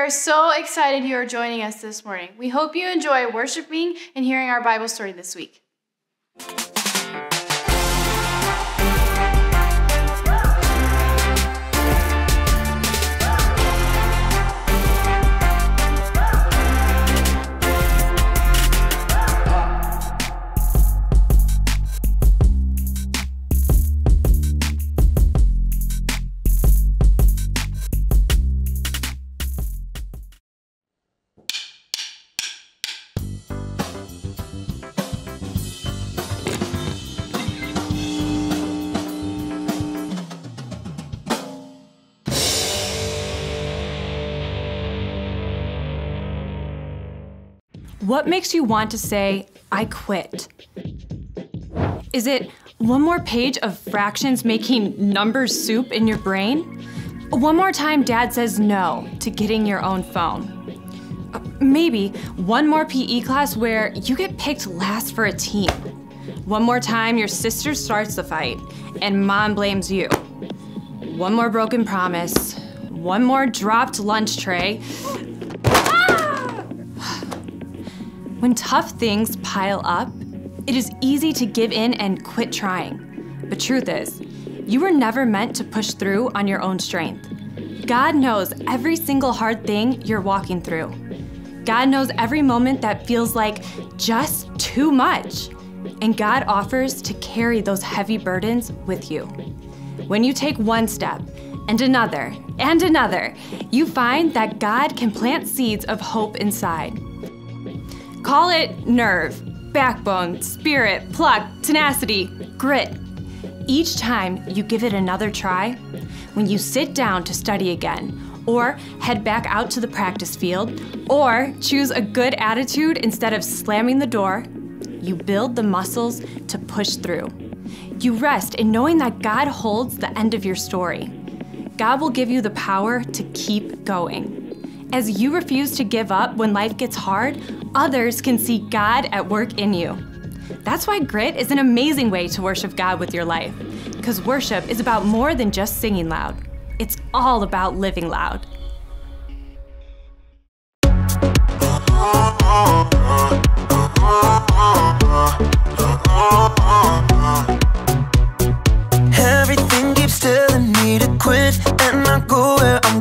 are so excited you are joining us this morning. We hope you enjoy worshiping and hearing our Bible story this week. What makes you want to say, I quit? Is it one more page of fractions making numbers soup in your brain? One more time dad says no to getting your own phone? Maybe one more PE class where you get picked last for a team. One more time your sister starts the fight and mom blames you. One more broken promise. One more dropped lunch tray. When tough things pile up, it is easy to give in and quit trying. But truth is, you were never meant to push through on your own strength. God knows every single hard thing you're walking through. God knows every moment that feels like just too much. And God offers to carry those heavy burdens with you. When you take one step and another and another, you find that God can plant seeds of hope inside. Call it nerve, backbone, spirit, pluck, tenacity, grit. Each time you give it another try, when you sit down to study again, or head back out to the practice field, or choose a good attitude instead of slamming the door, you build the muscles to push through. You rest in knowing that God holds the end of your story. God will give you the power to keep going. As you refuse to give up when life gets hard, others can see God at work in you. That's why grit is an amazing way to worship God with your life, because worship is about more than just singing loud, it's all about living loud. Everything keeps telling me to quit and not go where I'm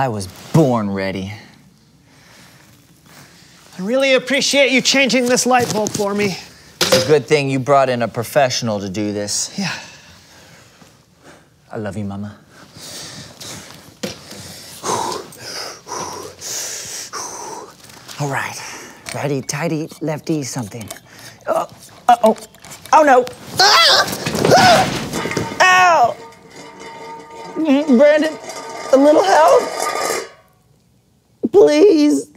I was born ready. I really appreciate you changing this light bulb for me. It's a good thing you brought in a professional to do this. Yeah. I love you, Mama. All right. Righty, tighty, lefty, something. Oh, uh oh. Oh no. Ah! Ow! Mm, Brandon, a little help? Please.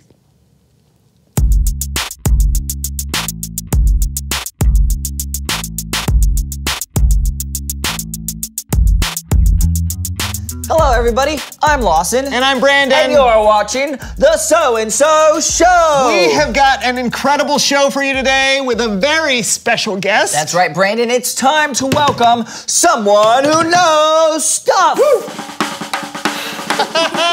Hello, everybody. I'm Lawson. And I'm Brandon. And you're watching The So and So Show. We have got an incredible show for you today with a very special guest. That's right, Brandon. It's time to welcome someone who knows stuff.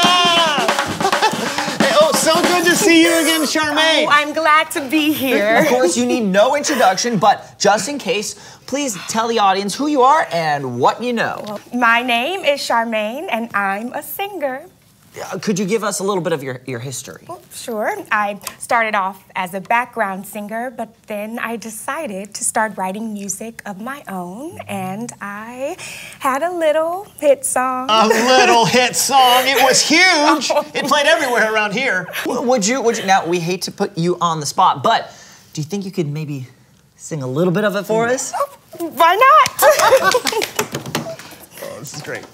see you again, Charmaine. Oh, I'm glad to be here. Of course, you need no introduction, but just in case, please tell the audience who you are and what you know. My name is Charmaine, and I'm a singer. Uh, Could you give us a little bit of your, your history? Sure, I started off as a background singer, but then I decided to start writing music of my own, and I had a little hit song. a little hit song. It was huge. It played everywhere around here. Would you, would you, now we hate to put you on the spot, but do you think you could maybe sing a little bit of it for us? Why not? Oh, this is great.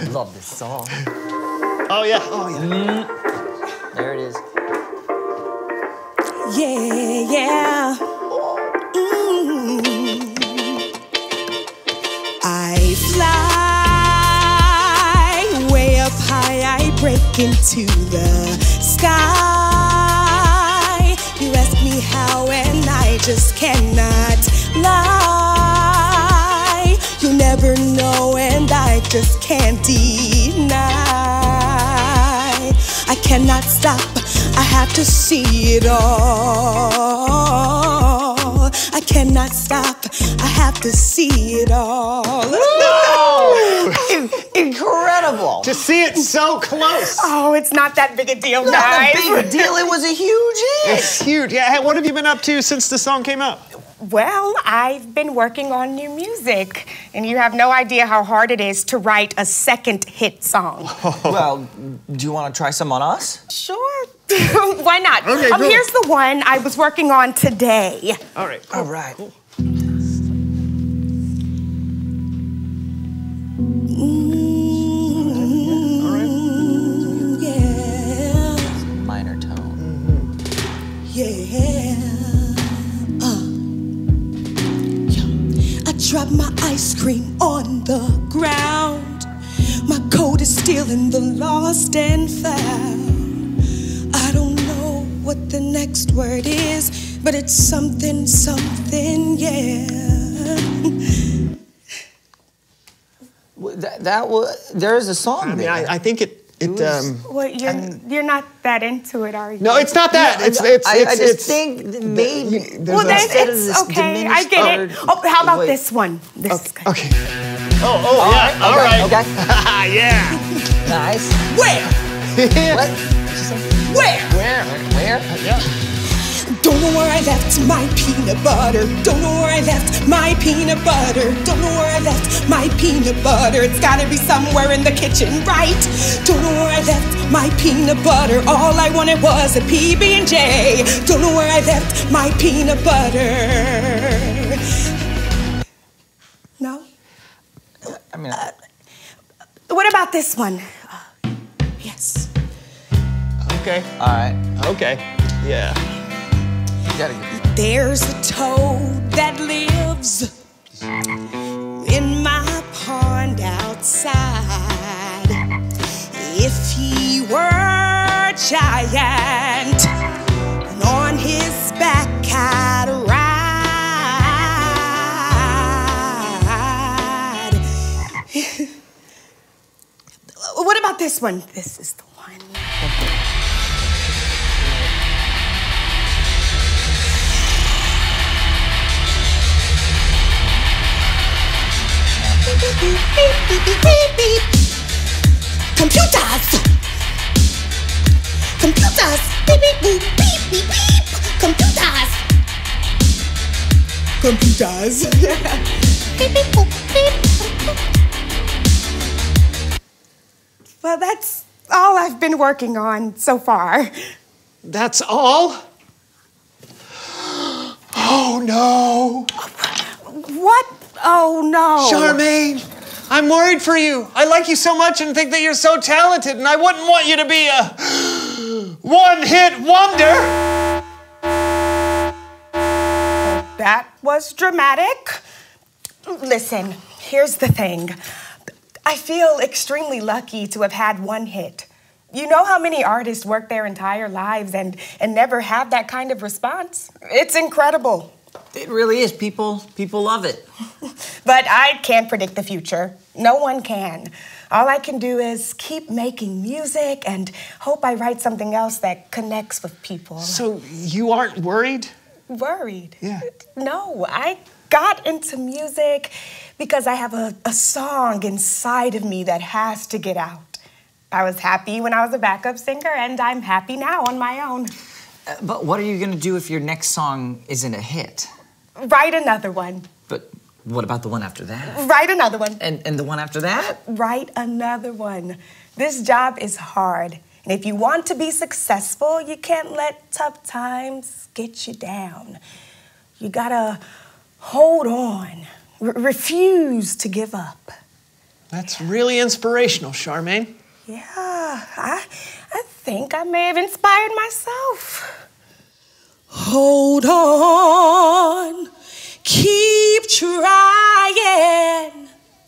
I love this song. Oh, yeah. Oh, yeah. There it is. yeah, yeah. Mm. I fly way up high, I break into the sky. You ask me how, and I just cannot lie. You never know, and I just can't deny. Cannot stop, I have to see it all. I cannot stop, I have to see it all. In- Incredible. To see it so close. Oh, it's not that big a deal, Not guys. a big deal. It was a huge hit. It's huge. Yeah, hey, what have you been up to since the song came out? Well, I've been working on new music, and you have no idea how hard it is to write a second hit song. Well, do you want to try some on us? Sure. Why not? Okay, um, cool. Here's the one I was working on today. All right. All right. Yeah, Yeah. I dropped my ice cream on the ground. My coat is still in the lost and found. I don't know what the next word is, but it's something, something, yeah. That, that was. There is a song I mean, there. I, I think it. It. was- Um, Well, you're you're not that into it, are you? no, it's not that. It's. It's. I, it's. I just it's, think that maybe. there's Well, a- then of it's this okay. I get it. Oh, how about wait. this one? This is good. Okay. Oh, oh, yeah. All right. Okay. yeah. Nice. Where? What? Where? Where? Where? Yeah. Don't know where I left my peanut butter. Don't know where I left my peanut butter. Don't know where I left my peanut butter. It's gotta be somewhere in the kitchen, right? Don't know where I left my peanut butter. All I wanted was a PB and J. Don't know where I left my peanut butter. No. I mean, What about this one? Uh, yes. Okay. all right. Okay. Yeah. There's a toad that lives in my pond outside. If he were a giant, and on his back I'd ride. what about this one? This is the Computers. Computers. Beep beep beep beep beep. Computers. Computers. beep beep boop beep. Well, that's all I've been working on so far. That's all? Oh no. What Oh no. Charmaine, I'm worried for you. I like you so much and think that you're so talented, and I wouldn't want you to be a one hit wonder. That was dramatic. Listen, here's the thing. I feel extremely lucky to have had one hit. You know how many artists work their entire lives and, and never have that kind of response? It's incredible. It really is. People people love it. But I can't predict the future. No one can. All I can do is keep making music and hope I write something else that connects with people. So you aren't worried? Worried? Yeah. No, I got into music because I have a, a song inside of me that has to get out. I was happy when I was a backup singer, and I'm happy now on my own. Uh, But what are you gonna do if your next song isn't a hit? Write another one. But what about the one after that? Write another one. And and the one after that? Write another one. This job is hard. And if you want to be successful, you can't let tough times get you down. You gotta hold on, R- refuse to give up. That's really inspirational, Charmaine. Yeah, I, I think I may have inspired myself. Hold on, keep trying.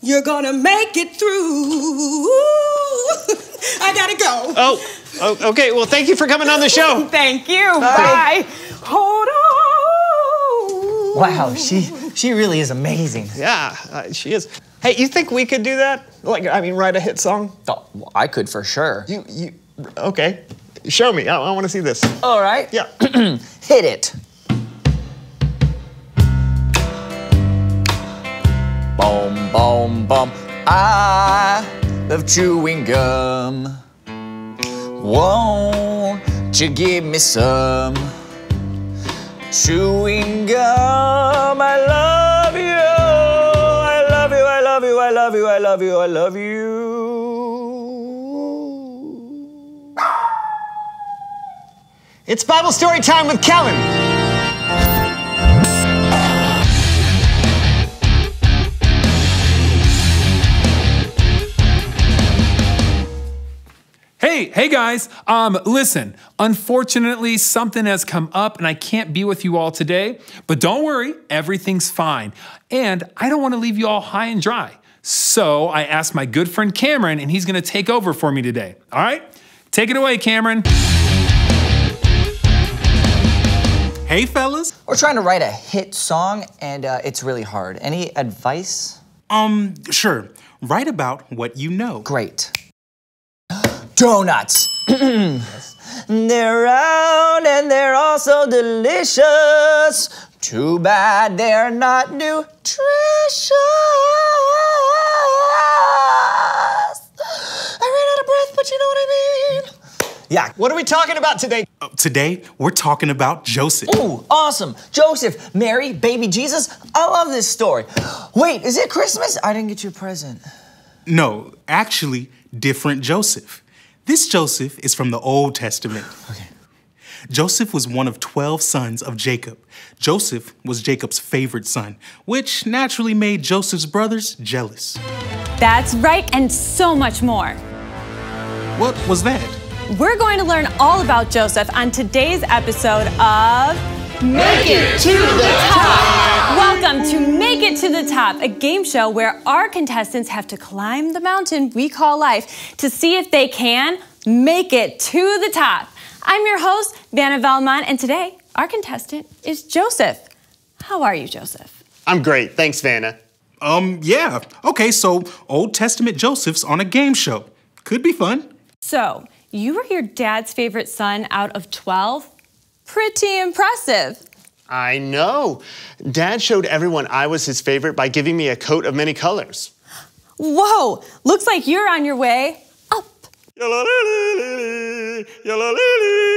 You're gonna make it through. I gotta go. Oh, oh, okay. Well, thank you for coming on the show. Thank you. Bye. Hold on. Wow, she she really is amazing. Yeah, uh, she is. Hey, you think we could do that? Like, I mean, write a hit song? Oh, well, I could for sure. You, you, okay. Show me. I, I want to see this. All right. Yeah. Hit it. Boom, boom, boom. I love chewing gum. Won't you give me some chewing gum? I love you. I love you. I love you. I love you. I love you. I love you. It's Bible story time with Kellen. Hey, hey guys. Um, listen, unfortunately, something has come up and I can't be with you all today, but don't worry, everything's fine. And I don't want to leave you all high and dry. So I asked my good friend Cameron, and he's going to take over for me today. All right? Take it away, Cameron. Hey, fellas. We're trying to write a hit song, and uh, it's really hard. Any advice? Um, sure. Write about what you know. Great. Donuts. they're round and they're also delicious. Too bad they're not nutritious. I ran out of breath, but you know what I mean. Yeah. What are we talking about today? Uh, Today, we're talking about Joseph. Ooh, awesome. Joseph, Mary, baby Jesus. I love this story. Wait, is it Christmas? I didn't get you a present. No, actually, different Joseph. This Joseph is from the Old Testament. Okay. Joseph was one of 12 sons of Jacob. Joseph was Jacob's favorite son, which naturally made Joseph's brothers jealous. That's right, and so much more. What was that? We're going to learn all about Joseph on today's episode of Make It to the Top. Welcome to Make It to the Top, a game show where our contestants have to climb the mountain we call life to see if they can make it to the top. I'm your host, Vanna Valmont, and today our contestant is Joseph. How are you, Joseph? I'm great. Thanks, Vanna. Um, yeah. Okay, so Old Testament Joseph's on a game show. Could be fun. So, you were your dad's favorite son out of 12? Pretty impressive. I know. Dad showed everyone I was his favorite by giving me a coat of many colors. Whoa, looks like you're on your way up.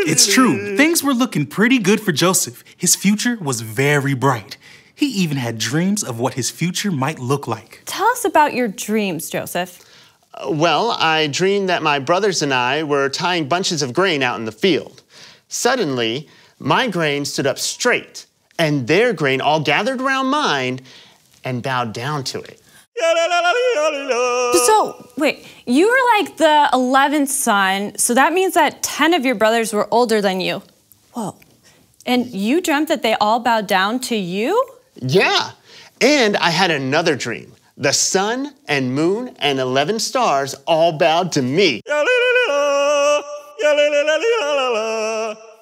It's true. Things were looking pretty good for Joseph. His future was very bright. He even had dreams of what his future might look like. Tell us about your dreams, Joseph. Well, I dreamed that my brothers and I were tying bunches of grain out in the field. Suddenly, my grain stood up straight, and their grain all gathered around mine and bowed down to it. So, wait, you were like the 11th son, so that means that 10 of your brothers were older than you. Whoa. And you dreamt that they all bowed down to you? Yeah, and I had another dream. The sun and moon and 11 stars all bowed to me.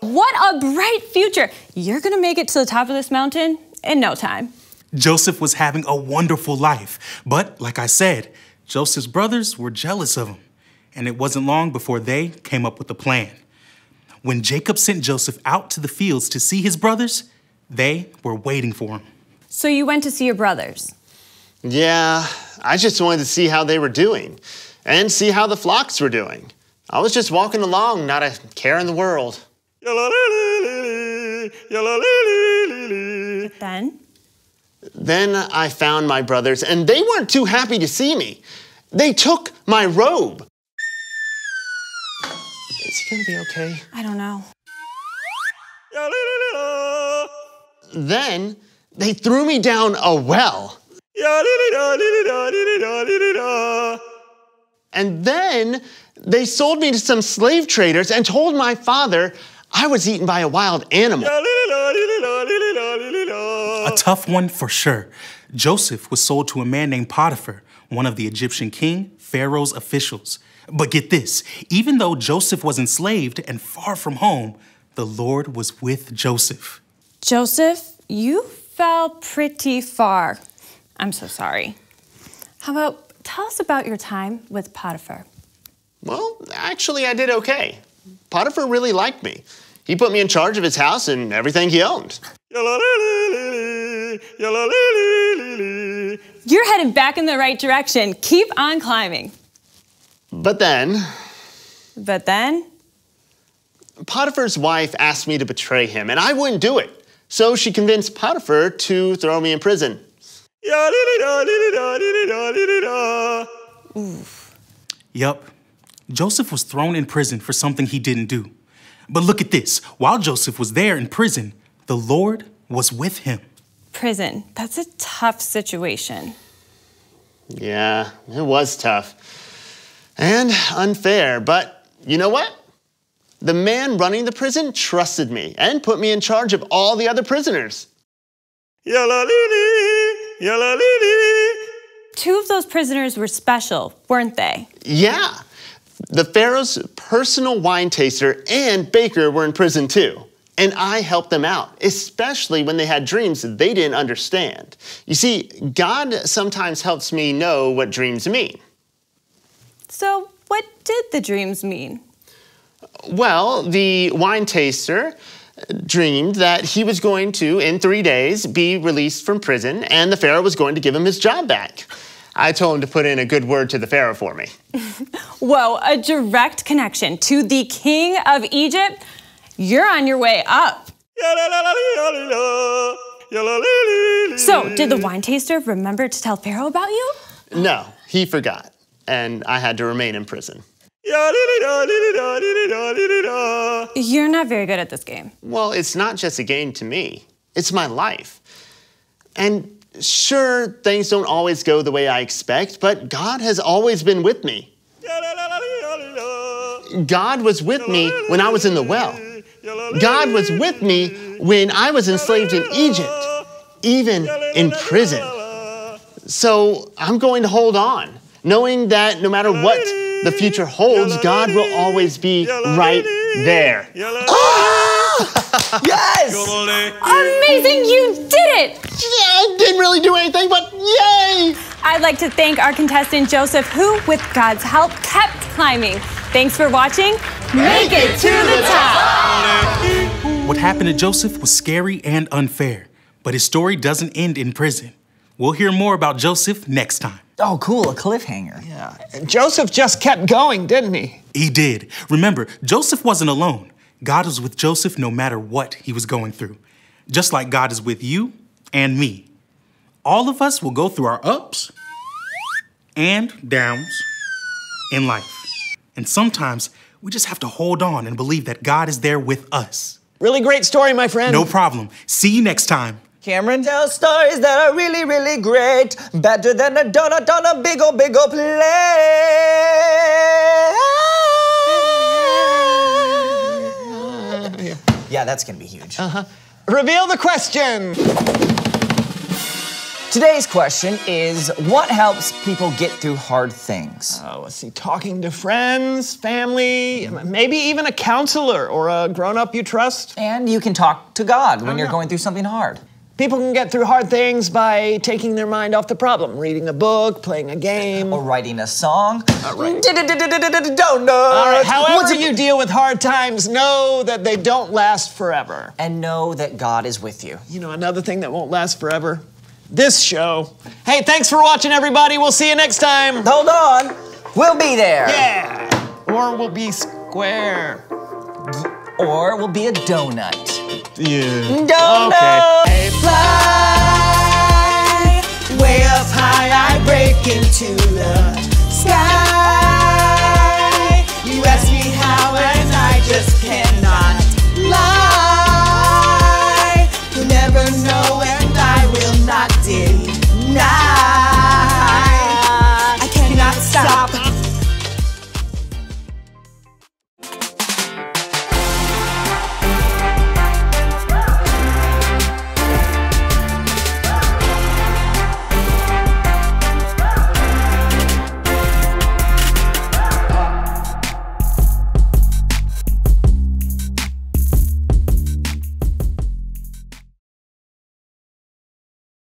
What a bright future! You're gonna make it to the top of this mountain in no time. Joseph was having a wonderful life, but like I said, Joseph's brothers were jealous of him, and it wasn't long before they came up with a plan. When Jacob sent Joseph out to the fields to see his brothers, they were waiting for him. So you went to see your brothers. Yeah, I just wanted to see how they were doing and see how the flocks were doing. I was just walking along, not a care in the world. Then? Then I found my brothers, and they weren't too happy to see me. They took my robe. Is he gonna be okay? I don't know. Then they threw me down a well. And then they sold me to some slave traders and told my father I was eaten by a wild animal. A tough one for sure. Joseph was sold to a man named Potiphar, one of the Egyptian king Pharaoh's officials. But get this even though Joseph was enslaved and far from home, the Lord was with Joseph. Joseph, you fell pretty far. I'm so sorry. How about tell us about your time with Potiphar? Well, actually, I did okay. Potiphar really liked me. He put me in charge of his house and everything he owned. You're heading back in the right direction. Keep on climbing. But then, But then, Potiphar's wife asked me to betray him, and I wouldn't do it. So she convinced Potiphar to throw me in prison. Yup, Joseph was thrown in prison for something he didn't do. But look at this while Joseph was there in prison, the Lord was with him. prison. That's a tough situation. Yeah, it was tough and unfair, but you know what? The man running the prison trusted me and put me in charge of all the other prisoners. Two of those prisoners were special, weren't they? Yeah, the Pharaoh's personal wine taster and baker were in prison too. And I helped them out, especially when they had dreams that they didn't understand. You see, God sometimes helps me know what dreams mean. So, what did the dreams mean? Well, the wine taster dreamed that he was going to, in three days, be released from prison and the Pharaoh was going to give him his job back. I told him to put in a good word to the Pharaoh for me. Whoa, a direct connection to the king of Egypt? You're on your way up. So, did the wine taster remember to tell Pharaoh about you? No, he forgot, and I had to remain in prison. You're not very good at this game. Well, it's not just a game to me, it's my life. And sure, things don't always go the way I expect, but God has always been with me. God was with me when I was in the well. God was with me when I was enslaved in Egypt, even in prison. So I'm going to hold on, knowing that no matter what the future holds, God will always be right there. Ah! Yes! Amazing, you did it! I didn't really do anything, but yay! I'd like to thank our contestant Joseph, who, with God's help, kept climbing. Thanks for watching. Make it to the top! What happened to Joseph was scary and unfair, but his story doesn't end in prison. We'll hear more about Joseph next time. Oh, cool, a cliffhanger. Yeah. Joseph just kept going, didn't he? He did. Remember, Joseph wasn't alone. God was with Joseph no matter what he was going through, just like God is with you and me. All of us will go through our ups and downs in life. And sometimes we just have to hold on and believe that God is there with us. Really great story, my friend. No problem. See you next time. Cameron tells stories that are really, really great. Better than a donut on a big ol' big ol' plate. Yeah, that's gonna be huge. Uh-huh. Reveal the question. Today's question is what helps people get through hard things? Oh, let's see. Talking to friends, family, maybe even a counselor or a grown up you trust. And you can talk to God when Oh, you're yeah. going through something hard. People can get through hard things by taking their mind off the problem, reading a book, playing a game. Or writing a song. right. All right, however What's you deal with hard times, know that they don't last forever. And know that God is with you. You know, another thing that won't last forever? This show. Hey, thanks for watching, everybody. We'll see you next time. Hold on. We'll be there. Yeah. Or we'll be square or we'll be a donut. Yeah. Donut! Okay. I fly way up high, I break into the sky.